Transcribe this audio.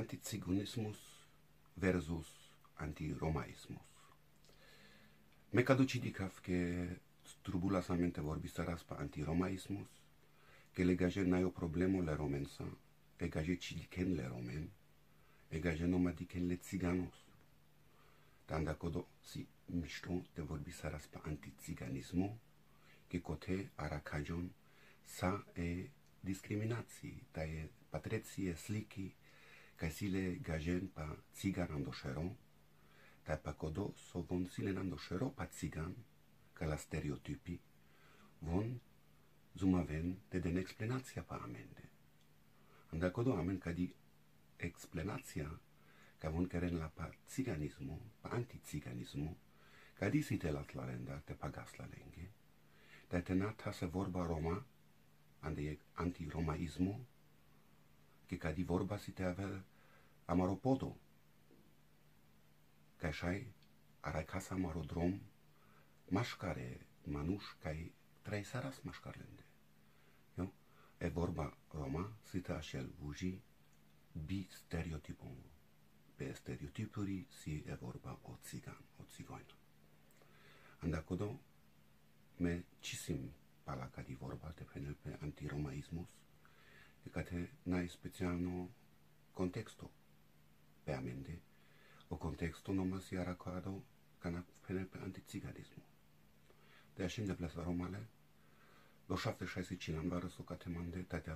Antiziganismus versus Antiromaismus. Mercado Chidikaf que turbula samente vorbisarás para antiromaismus, que le gage naio problema le romensa, e gage chidiken le romen, e gage nomadiken le tsiganos. Tanda kodo si mishton te vorbisarás para antiziganismo, que cote arakajon sa e discriminații, da e patreție sliki, ca sile gajen pa cigan andošero, ta pa kodo so von sile andošero pa cigan, ca la stereotipi, von zumaven de den explanația pa amende. Anda kodo amen ca di explanația ca von keren la pa ciganismo, pa anticiganismo, ca di site la tlalenda te pagas la lenge, da te nata se vorba Roma, ande anti-romaismo, che ca di vorba si te avel amaropodo, ca shai arai casa amarodrom, mașcare manuș kai trei saras mașcarlende. Eu? E vorba Roma si te așel vuji bi stereotipum. Pe stereotipuri si e vorba o țigan, o țigoină. Andacodo me cisim pala ca di vorba te penel pe antiromaismus, e ca te nai specialno contexto pe amende, o contexto noma si aracado ca na penel pe anticiganismo. De ascende plesa romale, lo 75 an vară so ca te mande, ta te